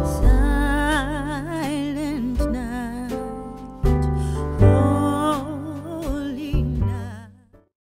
三